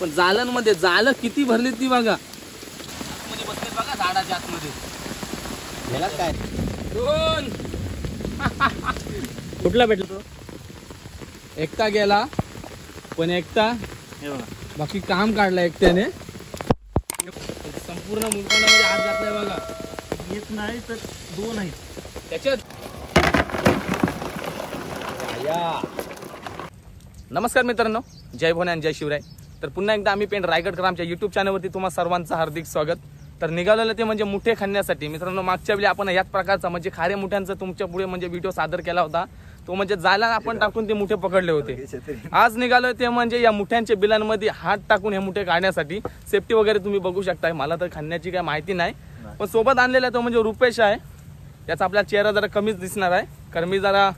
पण जालांमध्ये जालं किती भरली ती बघा. आतमध्ये बसले बघा झाडाच्या आतमध्ये गेला काय दोन कुठला भेटला तो? एकटा गेला पण एकटा हे बघा. बाकी काम काढलं एकट्याने. संपूर्ण मुलकांमध्ये हात घातलाय बघा. एक नाही तर दोन आहेत. त्याच्यात नमस्कार मित्रांनो. जय भोने आणि जय शिवराय. तर पुन्हा एकदा आम्ही पेंट रायगडकर आमच्या युट्यूब चॅनलवरती तुम्हा सर्वांचं हार्दिक स्वागत. तर निघालेलं ते म्हणजे मुठे खाण्यासाठी मित्रांनो मागच्या वेळी आपण याच प्रकारचा म्हणजे खारे मुठ्यांचा तुमच्यापुढे म्हणजे व्हिडिओ सादर केला होता. तो म्हणजे जायला आपण टाकून ते मुठे पकडले होते. आज निघालो ते म्हणजे या मुठ्यांच्या बिलांमध्ये हात टाकून हे मुठे काढण्यासाठी. सेफ्टी वगैरे तुम्ही बघू शकताय. मला तर खाण्याची काय माहिती नाही. पण सोबत आणलेला तो म्हणजे रुपेश आहे. त्याचा आपला चेहरा जरा कमीच दिसणार आहे. कारण मी जरा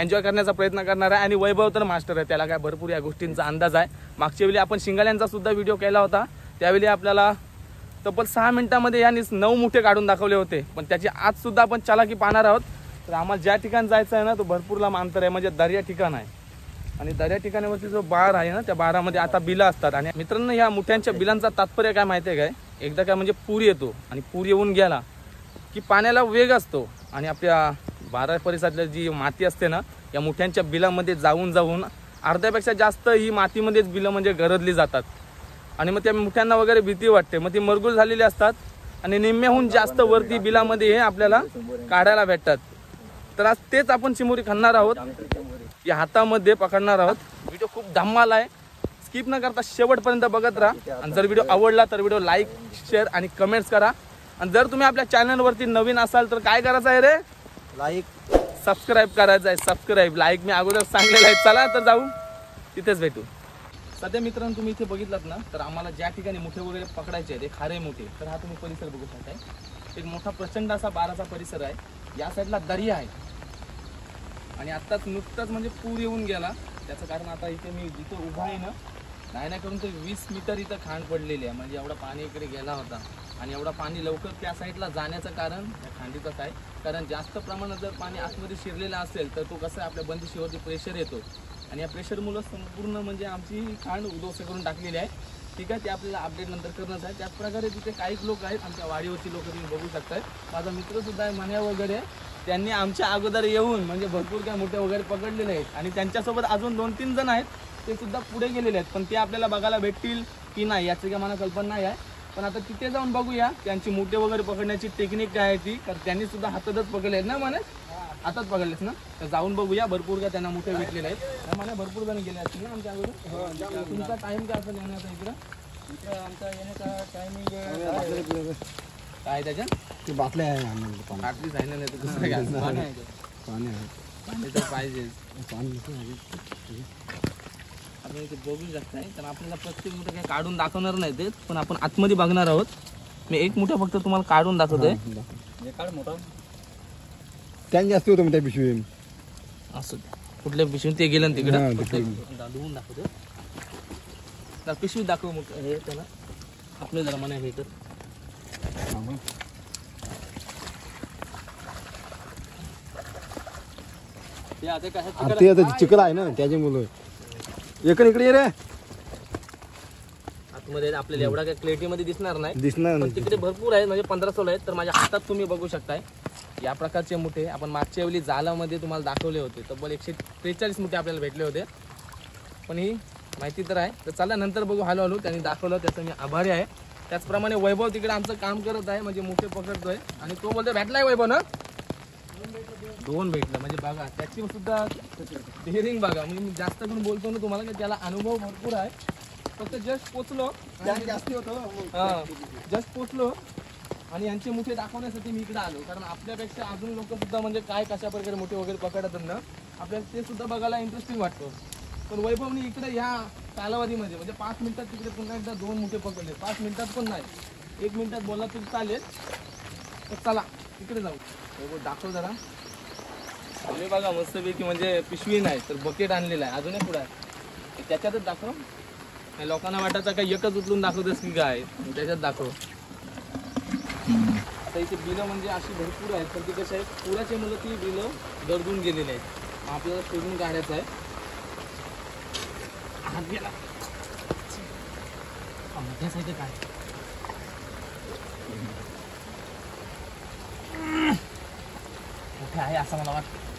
एन्जॉय करण्याचा प्रयत्न करणार आहे. आणि वैभव तर मास्टर आहे. त्याला काय भरपूर या गोष्टींचा अंदाज आहे. मागच्या वेळी आपण शिंगाल्यांचा सुद्धा व्हिडिओ केला होता. त्यावेळी आपल्याला तब्बल सहा मिनिटामध्ये यांनी नऊ मुठे काढून दाखवले होते. पण त्याची आज सुद्धा आपण चालाकी पाहणार आहोत. तर आम्हाला ज्या ठिकाणी जायचं आहे ना तो भरपूर लांब अंतर आहे. म्हणजे दर्या ठिकाण आहे. आणि दर्या ठिकाणावरती जो बार आहे ना त्या बारामध्ये आता बिलं असतात. आणि मित्रांनो ह्या मुठ्यांच्या बिलांचा तात्पर्य काय माहिती आहे काय? एकदा काय म्हणजे पूर येतो. आणि पूर येऊन गेला की पाण्याला वेग असतो. आणि आपल्या बारा परिसरातल्या जी माती असते ना या मुठ्यांच्या बिलामध्ये जाऊन जाऊन अर्ध्यापेक्षा जास्त ही मातीमध्येच बिलं म्हणजे गरजली जातात. आणि मग त्या मुठ्यांना वगैरे भीती वाटते. मग ती मरगूल झालेली असतात आणि निम्म्याहून जास्त वरती बिलामध्ये हे आपल्याला काढायला भेटतात. तर आज तेच आपण चिमुरी खाणार आहोत. या हातामध्ये पकडणार आहोत. व्हिडिओ खूप धम्माल आहे. स्किप न करता शेवटपर्यंत बघत राहा. आणि जर व्हिडिओ आवडला तर व्हिडिओ लाईक शेअर आणि कमेंट्स करा. आणि जर तुम्ही आपल्या चॅनलवरती नवीन असाल तर काय करायचं आहे रे? लाईक सबस्क्राईब करायचं आहे. सबस्क्राईब लाईक मी अगोदर सांगलेलं आहे. चला तर जाऊ. तिथेच भेटू. सध्या मित्रांनो तुम्ही इथे बघितलात ना तर आम्हाला ज्या ठिकाणी मुठे वगैरे पकडायचे आहेत ते खारे मोठे. तर हा तुम्ही परिसर बघू शकताय. एक मोठा प्रचंड असा बाराचा परिसर आहे. या साईडला दर्या आहे. आणि आत्ताच नुकताच म्हणजे पूर येऊन गेला. त्याचं कारण आता इथे मी जिथं उभा आहे ना नाही नाही करून ते वीस मीटर इथं खांड पडलेली आहे. म्हणजे एवढा पाणी इकडे गेला होता. आणि एवढा पाणी लवकर त्या साईडला जाण्याचं कारण या खांडीचंच आहे. कारण जास्त प्रमाणात जर पाणी आतमध्ये शिरलेलं असेल तर तो कसं आहे आपल्या बंदिशीवरती प्रेशर येतो. आणि या प्रेशरमुळं संपूर्ण म्हणजे आमची ही खांड उद्ध्वस्त करून टाकलेली आहे. ठीक आहे ते आपल्याला अपडेट नंतर करणंच आहे. त्याचप्रकारे तिथे काही लोक आहेत आमच्या वाडीवरची लोक तुम्ही बघू शकताय. माझा मित्रसुद्धा आहे मन्या वगैरे. त्यांनी आमच्या अगोदर येऊन म्हणजे भरपूर काय मोठे वगैरे पकडलेले आहेत. आणि त्यांच्यासोबत अजून दोन तीन जण आहेत. ते सुद्धा पुढे गेलेले आहेत. पण ते आपल्याला बघायला भेटतील की नाही याची काय मला कल्पना नाही आहे. पण आता तिथे जाऊन बघूया. त्यांची मोठे वगैरे पकडण्याची टेक्निक काय आहे ती. कारण त्यांनी सुद्धा हातातच पकडले आहेत ना म्हणे हातात पकडलेस ना? तर जाऊन बघूया. भरपूर काय त्यांना मोठे भेटलेले आहेत. मला भरपूर जण गेले असतील ना आमच्या अगोदर? तुमचा टाइम काय असेल येण्याचा इकडं? आमचा येण्याचा टायमिंग काय त्याच्यात? ते बाटल्या आहे आठवीच आहे ना नाही तर दुसरं काय? पाणी आहे? पाणी आहे. पाणी तर पाहिजे पाणी नाही. आपण इथे बघू शकताय तर आपल्याला प्रत्येक मोठं काही काढून दाखवणार नाही ते पण आपण आतमध्ये बघणार आहोत. मी एक मोठा फक्त तुम्हाला काढून दाखवतोय. मोठा. त्याने जास्त होतं मग त्या पिशवी असं कुठल्या पिशवी ते गेलं ना तिकडे. दाखवून दाखवतो तर पिशवी दाखव मग. हे त्याला. आपले जरा मना हे कर. ते आता काय आहे, आता ते आता चिकल आहे ना त्याच्यामुळं. एक इकडे ये रे. आतमध्ये आपल्याला एवढा काय क्लेटीमध्ये दिसणार नाही. दिसणार पण नाही. तिकडे भरपूर आहेत म्हणजे पंधरा सोळा आहेत तर माझ्या हातात तुम्ही बघू शकताय. या प्रकारचे मुठे. आपण मागच्या वेळी जालामध्ये तुम्हाला दाखवले होते. तब्बल एकशे त्रेचाळीस मुठे आपल्याला भेटले होते. पण ही माहिती तर आहे. तर चला नंतर बघू हॅलो हॅलो त्यांनी दाखवलं त्याचं मी आभारी आहे. त्याचप्रमाणे वैभव तिकडे आमचं काम करत आहे म्हणजे मुठे पकडतोय. आणि तो बोलतो भेटलाय वैभव ना? दोन भेटलं. म्हणजे बघा त्याची सुद्धा डेअरिंग बघा. म्हणजे मी जास्त करून बोलतो ना तुम्हाला की त्याला अनुभव भरपूर आहे. फक्त जस्ट पोचलो. जास्ती होतं हा. जस्ट पोचलो. आणि यांचे मुठे दाखवण्यासाठी मी इकडे आलो. कारण आपल्यापेक्षा अजून लोक सुद्धा म्हणजे काय कशा प्रकारे मोठे वगैरे पकडतात ना आपल्याला ते सुद्धा बघायला इंटरेस्टिंग वाटतं. पण वैभवनी इकडे ह्या कालावधीमध्ये म्हणजे पाच मिनिटात तिकडे पुन्हा एकदा दोन मुठे पकडले. पाच मिनिटात पण नाही. एक मिनिटात बोलला तरी चालेल. तर चला इकडे जाऊ. वैभव दाखव जरा. आम्ही बघा मस्तपैकी म्हणजे पिशवी नाही तर बकेट आणलेला आहे. अजूनही पुढे आहे. त्याच्यातच दाखव. लोकांना वाटायचं काय एकच उचलून दाखवतेस की काय? त्याच्यात दाखव. आता इथे बिलं म्हणजे अशी भरपूर आहेत पण ती कशी आहेत पुराचे मुलं ती बिलं गरजून गेलेली आहेत. आपल्याला शोधून काढायचं आहे. हात गेला काय? कुठे आहे असं मला वाटतं.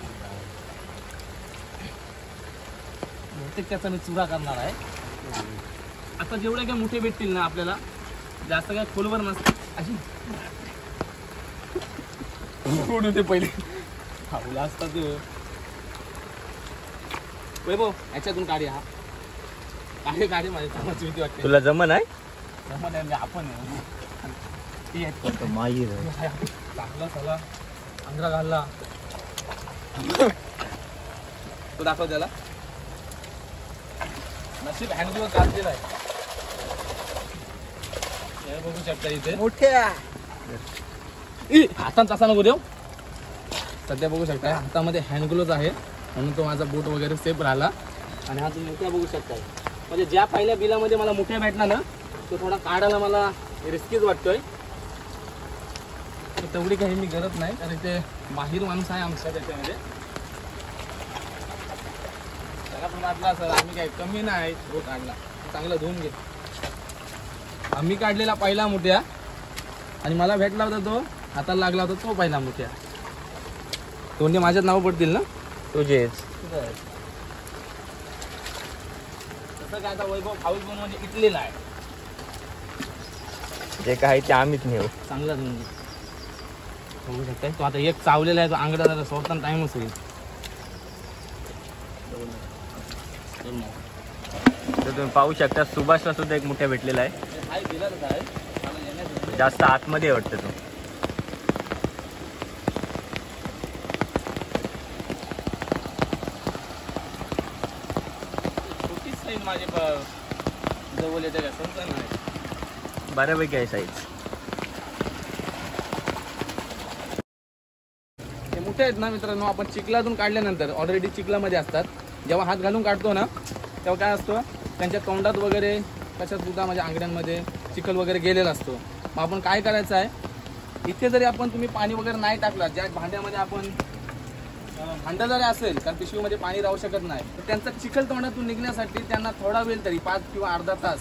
त्याचा मी चुरा करणार आहे. आता जेवढे काही मोठे भेटतील ना आपल्याला जास्त काय खोलवर नसतं. अशी. सोडू दे पहिले? खाऊला असता ते. वैभव याच्यातून काढे हा. काढे काढे माझ्या कामाची भीती वाटते. तुला जमन आहे? जमा नाही, म्हणजे आपण आहे. माहीर चांगला झाला आंध्रा घालला. तो दाखव त्याला. नशीब हँडग्लोव घातलेला आहे. बघू शकता इथे. मोठ्या हातात तसा नको देऊ. सध्या बघू शकता हातामध्ये हँडग्लोव्ज आहे. म्हणून तो माझा बूट वगैरे सेफ राहिला. आणि हा तुम्ही मोठ्या बघू शकता. म्हणजे ज्या पहिल्या बिलामध्ये मला मोठ्या भेटला ना तो थोडा काढायला मला रिस्कीच वाटतोय. तेवढी काही मी गरज नाही. कारण ते माहीर माणूस आहे आमच्या त्याच्यामध्ये त्याला पण वाटला सर आम्ही काय कमी नाही तो काढला चांगला धुवून घे. आम्ही काढलेला पहिला मोठ्या आणि मला भेटला होता तो हाताला लागला होता तो पहिला मोठ्या. दोन्ही माझ्याच नाव पडतील ना? तुझेच तसं काय आता वैभव हाऊस बनवून म्हणजे इटलेला आहे. जे काय ते आम्हीच नेऊ. चांगलाच म्हणजे बघू शकताय. तो आता एक चावलेला आहे तो आंगडा जरा सोडताना टाइमच होईल. तर तुम्ही पाहू शकता सुभाषला सुद्धा एक मोठ्या भेटलेला आहे. जास्त आतमध्ये वाटतं तो. माझे जवळ येते का? समजा नाही. बऱ्यापैकी आहे साईज हे मोठे आहेत ना मित्रांनो आपण चिखलातून काढल्यानंतर ऑलरेडी चिखलामध्ये असतात. जेव्हा हात घालून काढतो ना तेव्हा काय असतं त्यांच्या तोंडात वगैरे कशात सुद्धा माझ्या आंगड्यांमध्ये चिखल वगैरे गेलेला असतो. मग आपण काय करायचं आहे इथे जरी आपण तुम्ही पाणी वगैरे नाही टाकला ज्या भांड्यामध्ये आपण भांडं जरी असेल कारण पिशवीमध्ये पाणी राहू शकत नाही तर त्यांचा चिखल तोंडातून निघण्यासाठी त्यांना थोडा वेळ तरी पाच किंवा अर्धा तास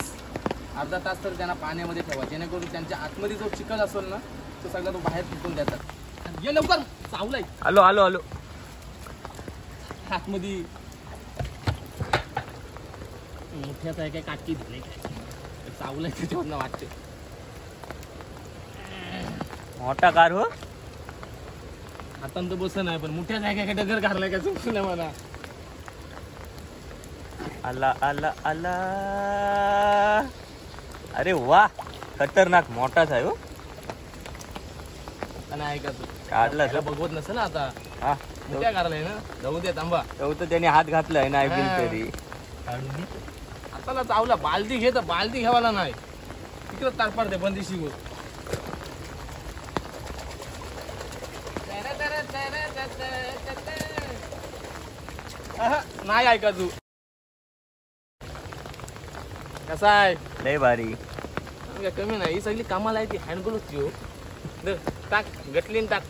अर्धा तास तर त्यांना पाण्यामध्ये ठेवा जेणेकरून त्यांच्या आतमध्ये जो चिखल असेल ना तो सगळा तो बाहेर फुटून देतात. ये लवकर चावलाय. आलो आलो आलो आतमध्ये मोठ्याच आहे काय काटकी दिले काय चावलंय त्याच्यावरनं वाटते मोठा कार हो. हातान तर बस नाही पण मोठ्याच आहे काय डगर काढलाय का चुकलं मला. आला आला आला. अरे वा खतरनाक मोठाच आहे हो. आहे का तू. काढला बघवत नसेल ना आता. हा ना. जाऊ दे थांबा. तो तर त्याने हात घातलाय नाही बिल हा. तरी. आताला चावला बालदी घे तर बालदी घ्यावाला नाही. तिकडे तारपार दे बंदिशी गो नाही ऐका तू. कसा आहे? लय भारी. काय कमी नाही ही सगळी कामाला आहे ती हँडग्लोव्ह हो. दे, टाक गटलीन टाक.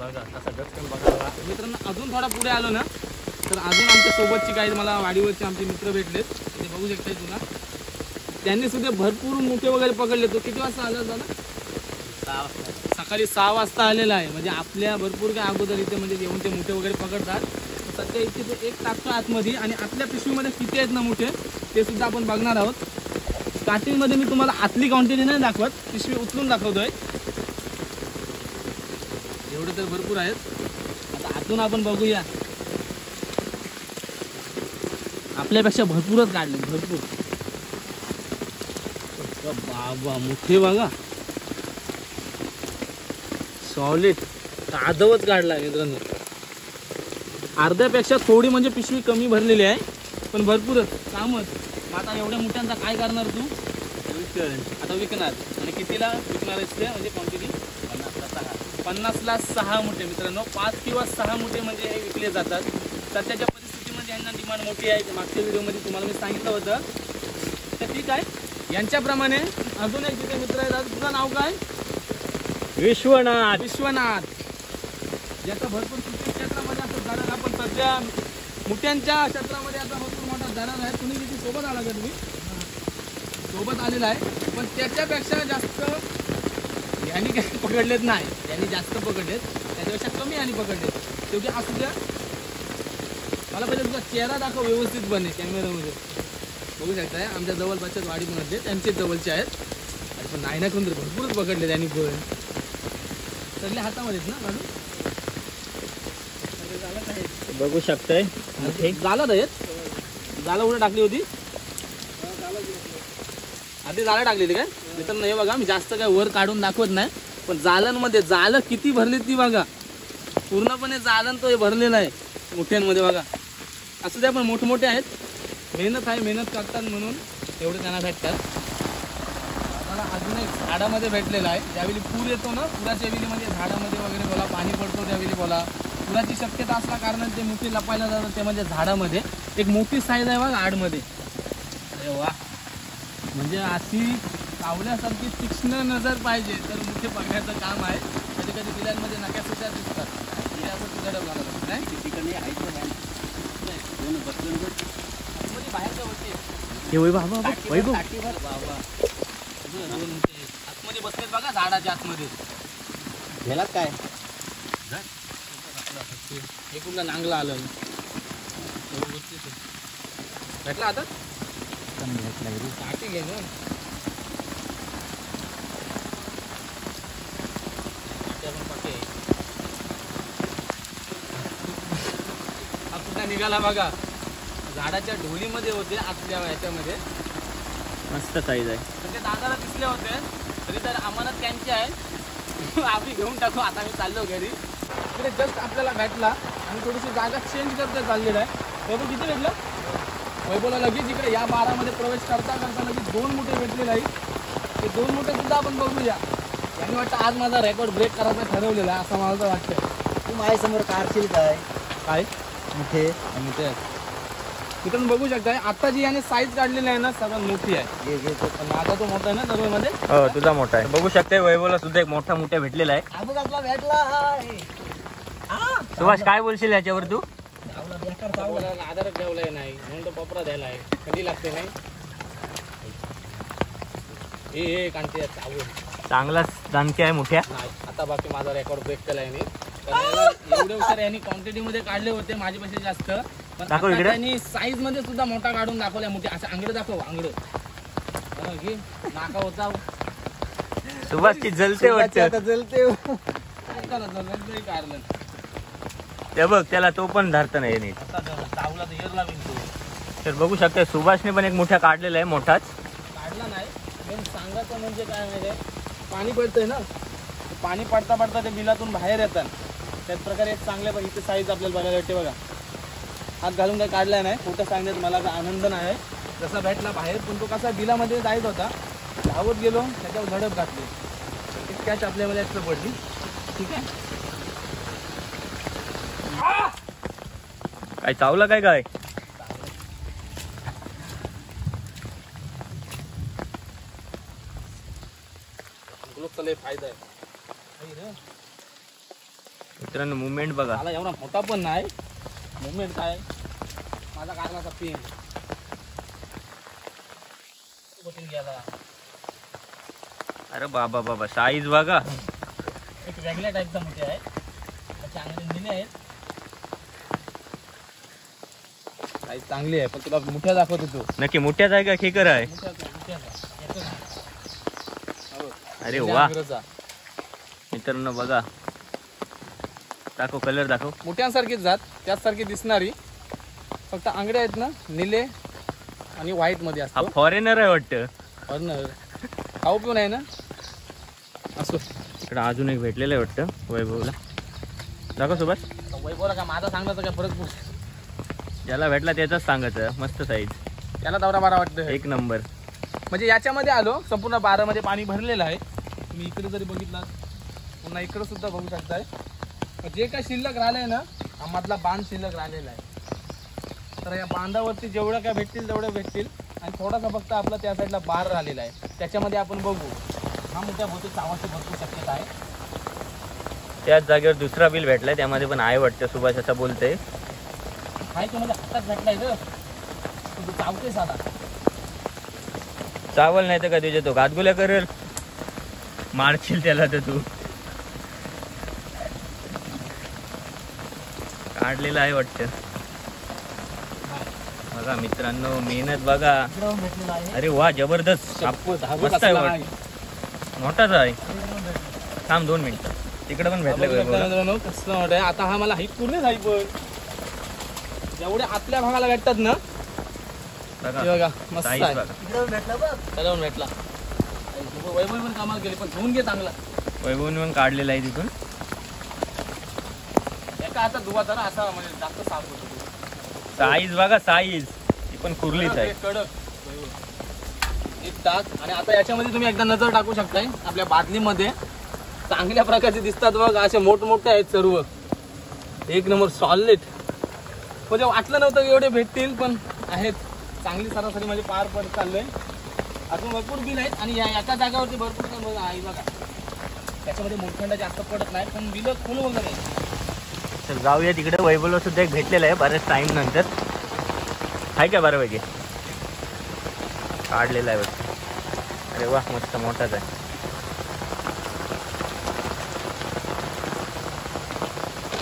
बघा कसा गटकन बघा. मित्रांनो अजून थोडा पुढे आलो ना. तर अजून आमच्या सोबतची काही मला वाडीवरचे आमचे मित्र भेटलेत. ते बघू शकताय तुला. त्यांनी सुद्धा भरपूर मोठे वगैरे पकडले तो किती वाजता आला दादा? सहा वाजता. सकाळी सहा वाजता आलेला आहे. म्हणजे आपल्या भरपूर काय अगोदर इथे म्हणजे येऊन ते मोठे वगैरे पकडतात. तर सध्या इथे तो एक टाकतो आतमध्ये आणि आतल्या पिशवीमध्ये किती आहेत ना मोठे ते सुद्धा आपण बघणार आहोत. स्टार्टिंगमध्ये मी तुम्हाला आतली क्वांटिटी नाही दाखवत पिशवी उचलून दाखवतोय. एवढे तर भरपूर आहेत. आता आतून आपण बघूया. आपल्यापेक्षा भरपूरच काढले भरपूर. बाबा मोठे बघा. सॉलिड ताजवच काढला मित्रांनो अर्ध्यापेक्षा थोडी म्हणजे पिशवी कमी भरलेली आहे पण भरपूरच. कामच. आता एवढ्या मोठ्यांचा काय करणार तू? आता विकणार. आणि कितीला विकणार आहेस ते? म्हणजे क्वांटिटी पन्नासला सहा. पन्नासला सहा मोठे मित्रांनो. पाच किंवा सहा मोठे म्हणजे हे विकले जातात. सध्याच्या यांना डिमांड मोठी आहे मागच्या व्हिडिओमध्ये तुम्हाला मी सांगितलं होतं. तर ठीक आहे यांच्याप्रमाणे अजून एक तिथे मित्र आहेत. तुझं नाव काय? विश्वनाथ. विश्वनाथ. ज्याचा भरपूर क्रिकेट क्षेत्रामध्ये असं झालं आपण सध्या मुठ्यांच्या क्षेत्रामध्ये आता भरपूर मोठा झाला आहे. तुम्ही किती? सोबत आला का तुम्ही? सोबत आलेला आहे. पण त्याच्यापेक्षा जास्त यांनी काही पकडलेत नाही. यांनी जास्त पकडलेत. त्याच्यापेक्षा कमी यांनी पकडलेत. शेवटी असू द्या मला पहिले तुझा चेहरा दाखव व्यवस्थितपणे कॅमेरामध्ये. बघू शकताय आमच्या जवळपासच्या वाडीमध्ये त्यांचे जवळचे आहेत. अरे पण नाही ना कोणतरी भरपूरच पकडले त्यांनी पण सगळे हातामध्येच ना काढून बघू शकताय. एक झाला दयत झाला कुठे टाकली होती? आधी जाळं टाकली होती काय? मित्रांनो हे बघा मी जास्त काय वर काढून दाखवत नाही. पण जालनमध्ये जालं किती भरली ती बघा. पूर्णपणे जालन तो हे भरलेला आहे. मोठ्यांमध्ये बघा. असं त्या पण मोठमोठे आहेत. मेहनत आहे मेहनत करतात म्हणून एवढे त्यांना भेटतात. मला अजून एक झाडामध्ये भेटलेला आहे. ज्यावेळी पूर येतो ना पुराच्या वेळी म्हणजे झाडामध्ये वगैरे बोला पाणी पडतो त्यावेळी बोला. पुराची शक्यता असल्या कारणाने ते मुठी लपायला जातात ते म्हणजे झाडामध्ये. एक मोठी साईज आहे बघा आडमध्ये. अरे वा. म्हणजे अशी कावल्यासारखी तीक्ष्ण नजर पाहिजे तर मोठे बघण्याचं काम आहे. कधी कधी बिलांमध्ये नक्या सुद्धा दिसतात. हे असं तुझ्या झालं नाही? आतमध्ये हे वैभव हा वैभव बाबा दोन ते आतमध्ये बसलेत बघा झाडाच्या आतमध्ये ह्याला काय हे कुठला नांगला आलं भेटला आता? काठी घे ना काठी आपण पाठी आहे. हा कुठला निघाला बघा. झाडाच्या ढोलीमध्ये होते आतल्या ह्याच्यामध्ये मस्त साईज आहे. तर ते दादाला दिसले होते. तरी तर आम्हाला त्यांचे आहे आम्ही घेऊन टाकू. आता मी चाललो घरी. इकडे जस्ट आपल्याला भेटला. आणि थोडीशी जागा चेंज करता चाललेलं आहे. वैभव किती भेटलं? वैभवला लगेच इकडे या बारामध्ये प्रवेश करता करता लगेच दोन मोठे भेटलेले आहेत ते दोन मोठे सुद्धा आपण बघूया. यांनी वाटतं आज माझा रेकॉर्ड ब्रेक करायचा ठरवलेला आहे असं मला तर वाटतंय. तू माझ्यासमोर काढशील काय काय? मोठे आणि ते तिकडून बघू शकताय आता जी याने साईज काढलेली आहे ना सर्वात मोठी आहे. घे तो. मोठा आहे ना दरवेमध्ये हो तुझा मोठा आहे. बघू शकताय वैभवला सुद्धा एक मोठा मोठा भेटलेला आहे. हा भेटला. सुभाष काय बोलशील याच्यावर तू? चावला, बेकार चावला. चावला आधार ठेवलाय नाही. म्हणून तो पपरा द्यायला आहे. कधी लागते नाही? हे चावून. चांगलाच दानके आहे मोठ्या. आता बाकी माझा रेकॉर्ड ब्रेक केला याने कारण याला एवढे उशीर यांनी क्वांटिटी मध्ये काढले होते माझ्यापेक्षा जास्त. पण दाखव आता इकडे. त्यांनी साईजमध्ये सुद्धा मोठा काढून दाखवलाय मोठे असं आंगडं दाखव आंगडं हा, घे. नाका होता सुभाषची जलते सुभाषची वाटतं. आता जलते. काढलं ते बघ त्याला तो पण धरता नाही नीट आता धरला. चावला तर येर लावीन तो तर बघू शकताय सुभाषने पण एक मोठा काढलेला आहे मोठाच. काढला नाही. पण सांगायचं म्हणजे काय माहिती पाणी पडतंय ना? ते पाणी पडता पडता ते बिलातून बाहेर येतात. त्याच प्रकारे एक चांगल्या पण इथे साईज आपल्याला बघायला भेटते बघा. हात घालून काही काढलाय नाही खोटं सांगण्यात मला काय आनंद नाही जसा भेटला बाहेर पण तो कसा बिलामध्ये जायत होता धावत गेलो त्याच्यावर झडप घातली. एक कॅच आपल्यामध्ये एक्स्ट्रा पडली. ठीक आहे? काय चावला काय काय? फायदा आहे. मित्रांनो मुवमेंट बघा. मला एवढा मोठा पण नाही. मुवमेंट काय? माझा कारणाचा पिन गेला अरे बाबा बाबा साईज बघा. एक वेगळ्या टाईपचा मोठे आहे आहेत. साईज चांगली आहे पण तुला मोठ्या दाखवतो तू. नक्की मोठ्याच आहे का खेकर आहे? अरे वा. मित्रांनो बघा. दाखव कलर दाखव. मोठ्यांसारखीच जात त्याचसारखी दिसणारी. फक्त आंगडे आहेत ना निले आणि व्हाईटमध्ये हा असतो. फॉरेनर आहे वाटतं. अर्नर खाऊ पिऊन आहे ना? असो. इकडं अजून एक भेटलेलं आहे वाटतं वैभवला. दाखव सुभाष. वैभवला का माझा सांगण्याचा काय फरक पडतो? ज्याला भेटला त्याचाच सांगायचं मस्त साईज त्याला दौरा बारा वाटतं एक नंबर म्हणजे याच्यामध्ये आलो संपूर्ण बारामध्ये पाणी भरलेलं आहे. तुम्ही इकडे जरी बघितलं पुन्हा इकडे सुद्धा बघू शकताय. जे काय शिल्लक राहिलंय ना हा मधला बांध शिल्लक राहिलेला आहे. तर या बांधावरती जेवढं काय भेटतील तेवढं भेटतील. आणि थोडासा फक्त आपला त्या साईडला बार राहिलेला आहे. त्याच्यामध्ये आपण बघू. हा मोठ्या बहुतेक चावाची भरपूर शक्यता आहे. त्याच जागेवर दुसरा बिल भेटलाय त्यामध्ये पण आहे वाटतं सुभाष असं बोलते हाय तो म्हणजे हातात भेटलाय ग तो चावते साधा चावल नाही तर का तुझ्या तो गादगुल्या करेल. मारशील त्याला तर तू. काढलेला आहे वाटतं. बघा मित्रांनो मेहनत बघा. अरे वा जबरदस्त. मस्त आहे. आहे. मोठाच आहे. थांब दोन मिनिटं. तिकडे पण भेटले कसला मोठा आहे? आता हा मला हाईट पूर्ण झाली पण. जेवढे आतल्या भागाला भेटतात ना बघा. मस्त आहे. भेटला वैभव पण कामाला गेली पण धुवून घे चांगला. वैभवने पण काढलेला आहे तिथून. असा म्हणजे जास्त साफ होतो. साईज बघा साईज ती पण कुर्लीच आहे. कडक. एक आणि आता याच्यामध्ये तुम्ही एकदा नजर टाकू शकताय आपल्या बादलीमध्ये. चांगल्या प्रकारचे दिसतात बघ असे मोठमोठे आहेत सर्व. एक नंबर सॉलिड म्हणजे वाटलं नव्हतं एवढे भेटतील पण आहेत. चांगली सरासरी म्हणजे पार पडत चाललोय. अजून भरपूर बिल आहेत. आणि या एका जागावरती भरपूर जण बघा आहे बघा. त्याच्यामध्ये मुखंड जास्त पडत नाही पण बिल फुल वगैरे. तर जाऊया तिकडे. वैभवला सुद्धा एक भेटलेलं आहे बऱ्याच टाइम नंतर. आहे का बऱ्यापैकी काढलेला आहे वाटतं अरे वा मस्त मोठाच आहे.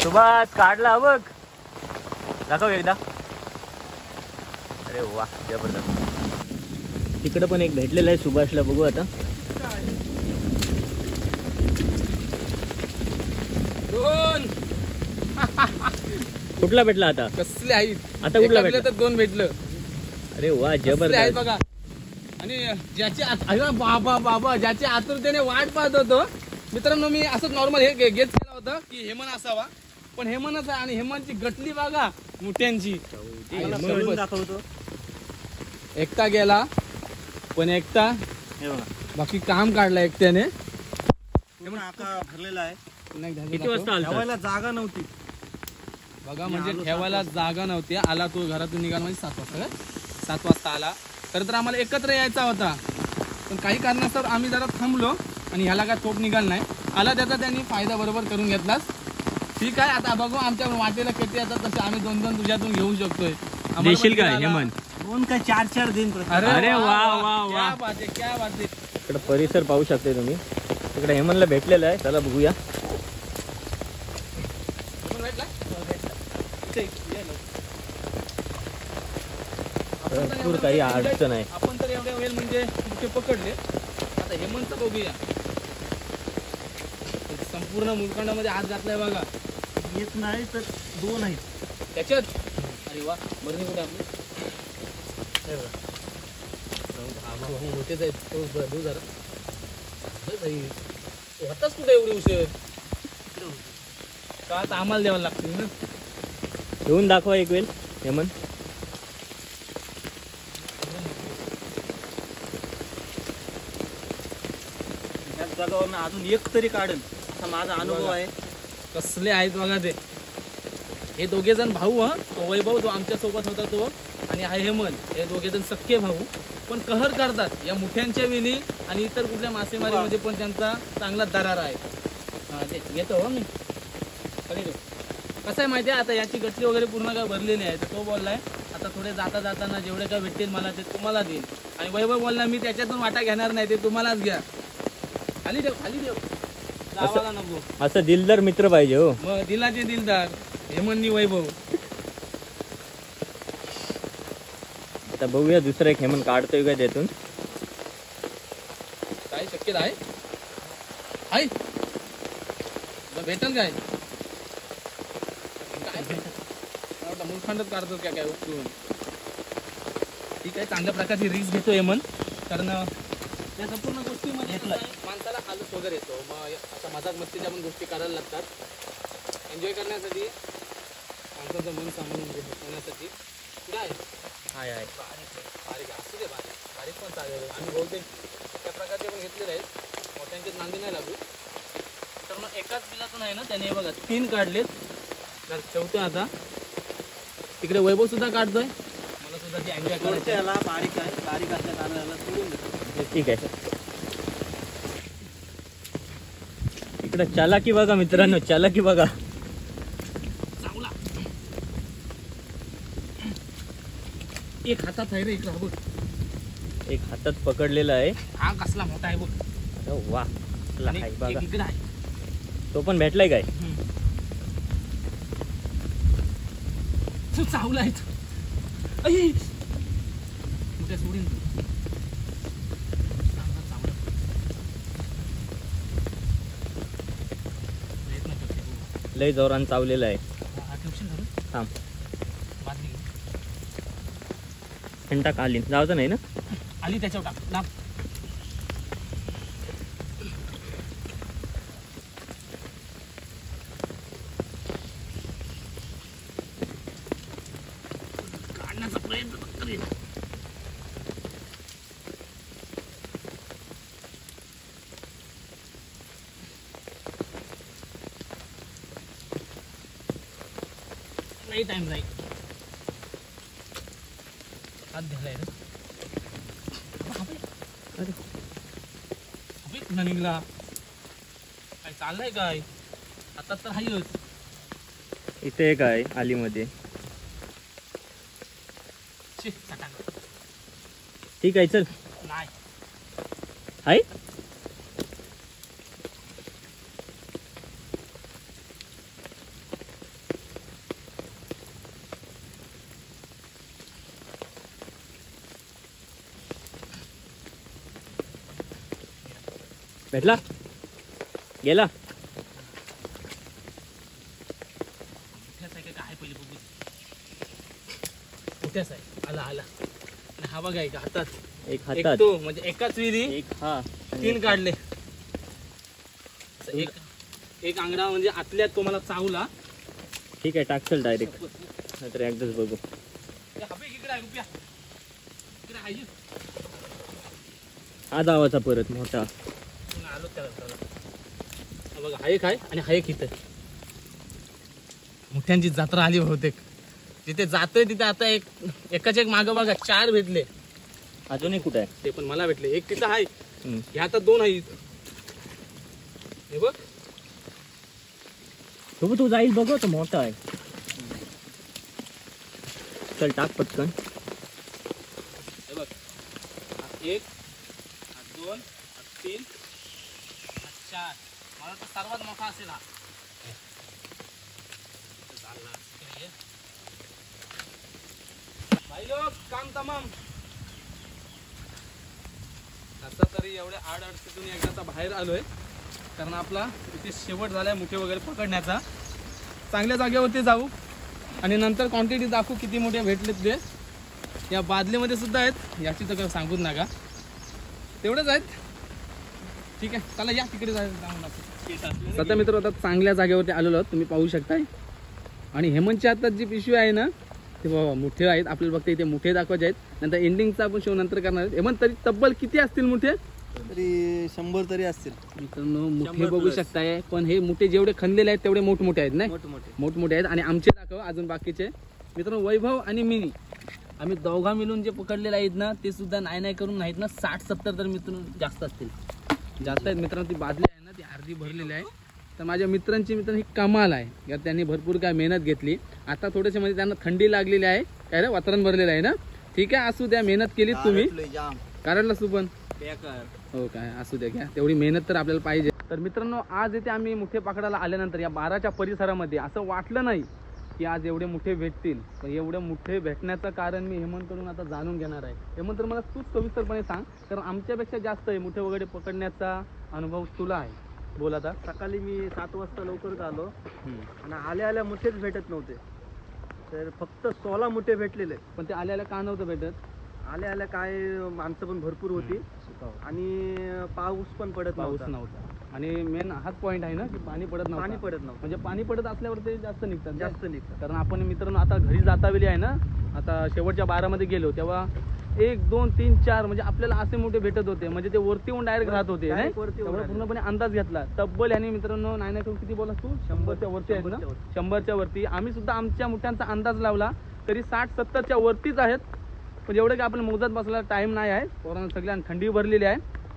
सुभाष काढला बघ. दाखव एकदा. अरे वा जबरदस्त. तिकडे पण एक भेटलेलं आहे सुभाषला बघू आता. दोन. कुठला भेटला आता? कसले आहेत आता कुठला भेटला? बिलात दोन भेटलं. अरे वा कसले आहेत जबरदस्त. बघा. आणि ज्याची आत- अरे बाबा बाबा ज्याची आतुरतेने वाट पाहत होतो. मित्रांनो मी असंच नॉर्मल हे गे- गेस केला होता की हेमन असावा. पण हेमनच आहे आणि हेमनची गटली बघा मुठ्यांची. मला दाखवतो. एकटा गेला पण एकटा हे बघा. बाकी काम काढला एकट्याने. पूर्ण आका भरलेला आहे. किती दाखव. वाजता आलता? ठेवायला जागा नव्हती. बघा म्हणजे ठेवायला जागा नव्हती. आला तो घरातून निघाला म्हणजे सात वाजता काय सात वाजता आला. खरं तर आम्हाला एकत्र यायचा होता. पण काही कारणास्तव आम्ही जरा थांबलो आणि ह्याला काय तोप निघाल नाही. आला त्याचा त्यांनी फायदा बरोबर करून घेतलास ठीक आहे आता बघू आमच्या वाटेला किती येतात तसे आम्ही दोन दोन तुझ्यातून घेऊ शकतोय. देशील काय हेमंत? दोन काय चार चार दिन अरे अरे वा वा, वा वा, क्या. बात आहे क्या बात आहे. इकडे परिसर पाहू शकते तुम्ही. तिकडे हेमनला भेटलेलं आहे चला बघूया आपण भेटला? इथे, ये ना. आपण तर भरपूर काही अडचण आहे. आपण तर एवढ्या वेळ म्हणजे मुठे पकडले. आता हेमंत बघूया संपूर्ण मुलखंडामध्ये हात घातलाय बघा. येत नाही तर दोन आहेत. त्याच्यात? अरे वा बरं कुठे आपली? मोठेच आहेत. तो जरा. तू होताच कुठे एवढी उशीर? का आता आम्हाला द्यावं लागतील ना? घेऊन दाखवा एक वेळ हेमंत. जागावर अजून एक तरी काढन. असा माझा अनुभव आहे. कसले आहेत बघा ते. हे दोघे जण भाऊ हा. तो वैभव जो आमच्यासोबत होता तो आणि हा हेमंत. हे दोघे जण सख्खे भाऊ. पण कहर करतात. या मुठ्यांच्या वेली आणि इतर कुठल्या मासेमारीमध्ये पण त्यांचा चांगला दरार आहे. हा ते घेतो हो मी. कसं आहे माहिती आहे? आता याची गटली वगैरे पूर्ण काय भरलेली आहे. तर तो बोललाय आता थोडे जाता जाताना जेवढे काय भेटतील मला ते तुम्हाला देईल आणि वैभव बोलला मी त्याच्यातून वाटा घेणार नाही ते तुम्हालाच घ्या. खाली ठेव खाली गावाला नको. असं दिलदार मित्र पाहिजे हो. मग दिलाचे दिलदार हेमंतनी वैभव. आता बघूया दुसरा एक हेमंत काढतोय का त्यातून. काय शक्यता आहे? आहे मग भेटन काय? मुलखंडच काढतो काय काय उचलून ठीक आहे चांगल्या प्रकारची रिस्क घेतो हेमंत. कारण त्या संपूर्ण गोष्टीमध्ये माणसाला आलस वगैरे येतो. मग अशा मजाक मस्तीच्या पण गोष्टी करायला लागतात. एन्जॉय करण्यासाठी माणसाचं मन सांभाळून होण्यासाठी आहे? हाय हाय. बारीक आहे. बारीक आहे. असू दे बारीक. बारीक पण चालेल. आम्ही बहुतेक त्या प्रकारचे पण घेतलेले आहेत. मोठ्यांचे नांदी नाही लागू. तर मग एकाच बिलातून आहे ना त्याने बघा तीन काढलेत. तर चौथं आता. तिकडे वैभव सुद्धा काढतोय. मला सुद्धा ती एन्जॉय सोडते करायची याला बारीक आहे बारीक असल्या कारणाला सोडून देतो. ठीक आहे. इकडे चालाकी बघा मित्रांनो चालाकी बघा. चांगला. एक हातात आहे रे इकडं बघ. एक हातात पकडलेला आहे. हा कसला मोठा आहे बघ. वा कसला आहे बघा. इकडे आहे. तो पण भेटलाय काय? तू चावलाय अय कुठे सोडीन तू. लय जोरान चावलेला आहे? थांब घे. घंटा कालीन जायचं नाही ना आली त्याच्यावर टाक टाइम नाही हात रे. अरे. अबे, कुठं निघला? काय चाललंय काय? आता तर हायच. इथे एक आहे आलीमध्ये. ठीक आहे चल. नाही. आहे भेटला गेला आला आला हा बघा हातात. एक एक हातात तो म्हणजे एकाच विधी एक हा. तीन काढले. एक एक आंगडा म्हणजे आतल्यात तो मला चावला. ठीक आहे टाकचल डायरेक्ट नाहीतर एकदाच बघू. हा दावाचा परत मोठा. आलो त्याला. हा बघा हा एक आहे आणि हा एक इथं. मोठ्यांची जत्रा आली बहुतेक. जिथे जातोय तिथे आता एक एकाच एक मागं बघा चार भेटले. अजूनही कुठे आहे? ते पण मला भेटले. एक तिथं आहे. ह्या आता दोन आहे हे बघ. तो तू जाईल बघ तो मोठा आहे. चल टाक पटकन. हे बघ. हा एक हा दोन हा तीन हा चार मला तर सर्वात भाई लोक काम तमाम. आता तरी एवढ्या आड अडचणीतून एकदा बाहेर आलोय. कारण आपला इथे शेवट झालाय मुठे वगैरे पकडण्याचा. चांगल्या जागेवरती जाऊ. आणि नंतर क्वांटिटी दाखवू किती मोठे भेटलेत ते. या बादलीमध्ये सुद्धा आहेत. याची तर काही सांगूच नका. तेवढंच आहेत. ठीक आहे चला या तिकडे जाऊ सध्या मित्र आता चांगल्या जागेवरती आलेलो आहोत. तुम्ही पाहू शकताय. आणि हेमंतच्या हातात जी पिशवी आहे ना ते बाबा मोठे आहेत. आपल्याला फक्त इथे मोठे दाखवायचे आहेत. नंतर एंडिंगचा आपण शो नंतर करणार आहेत. हेमंत तरी तब्बल किती असतील मोठे? तरी शंभर तरी असतील. मित्रांनो मोठे बघू. शकताय. पण हे मोठे जेवढे खणलेले आहेत तेवढे मोठमोठे आहेत नाही? मोठे मोठे. मोठमोठे आहेत. आणि आमचे दाखव अजून बाकीचे. मित्रांनो वैभव आणि मिनी. आम्ही दोघा मिळून जे पकडलेले आहेत ना ते सुद्धा नाही नाही करून नाहीत ना साठ सत्तर तर मित्र जास्त असतील. जास्त आहेत. मित्रांनो ती बादली आहे ना ती अर्धी भरलेली आहे. तर माझ्या मित्रांची मित्र ही कमाल आहे. यात त्यांनी भरपूर काय मेहनत घेतली. आता थोडेसे म्हणजे त्यांना थंडी लागलेली आहे. काय रे वातावरण भरलेलं आहे ना? ठीक आहे असू द्या मेहनत केलीत तुम्ही. काढला सुपन हो काय असू द्या घ्या. तेवढी मेहनत तर आपल्याला पाहिजे. तर मित्रांनो आज इथे आम्ही मुठे पकडायला आल्यानंतर या बाराच्या परिसरामध्ये असं वाटलं नाही की आज एवढे मुठे भेटतील. पण एवढे मुठे भेटण्याचं कारण मी हेमंतकडून आता जाणून घेणार आहे. हेमंत मला तूच सविस्तरपणे सांग. कारण आमच्यापेक्षा जास्त आहे मुठे वगैरे पकडण्याचा अनुभव तुला आहे. बोल आता. सकाळी मी सात वाजता लवकरच आलो. आणि आल्या आल्या मुठेच भेटत नव्हते. तर फक्त सोळा मुठे भेटलेले. पण ते आल्याला का नव्हतं भेटत? आल्या आल्या काय माणसं पण भरपूर होती. आणि पाऊस पण पडत पाऊस नव्हता. नव्हता आणि मेन हाच पॉईंट आहे ना की पाणी पडत नव्हतं. पाणी पडत नव्हतं. म्हणजे पाणी पडत असल्यावर ते जास्त निघतात जास्त निघतं कारण आपण मित्रांनो आता घरी जाता वेळी आहे ना आता शेवटच्या बारामध्ये गेलो तेव्हा एक दोन तीन चार म्हणजे आपल्याला असे मोठे भेटत होते. म्हणजे ते वरती येऊन डायरेक्ट राहत होते नाही? Direct वरती येऊन त्यामुळे राहिले. पूर्णपणे अंदाज घेतला. तब्बल यांनी मित्रांनो नाही नाही करून किती बोला तू? शंभरच्या वरती आहेत ना? शंभरच्या वरती. शंभरच्या वरती. आम्ही सुद्धा आमच्या मुठ्यांचा अंदाज लावला. तरी साठ सत्तरच्या वरतीच आहेत. पण एवढं की आपण मोजत बसला टाइम नाही आहे. पोरांना सगळ्यांना थंडी भरलेली आहे.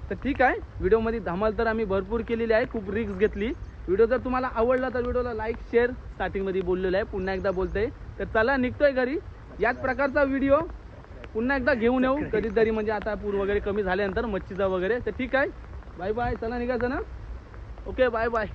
तर ठीक आहे. व्हिडिओमध्ये धमाल तर आम्ही भरपूर केलेली आहे. खूप रिक्स घेतली. व्हिडिओ जर तुम्हाला आवडला तर व्हिडिओला लाईक शेअर स्टार्टिंगमध्ये बोललेलं आहे. पुन्हा एकदा बोलतोय. तर चला निघतोय घरी. याच प्रकारचा व्हिडिओ पुन्हा एकदा घेऊन येऊ. कधीतरी म्हणजे आता पूर वगैरे कमी झाल्यानंतर मच्छीचा वगैरे. तर ठीक आहे. Bye bye. चला निघायचं ना ओके बाय बाय.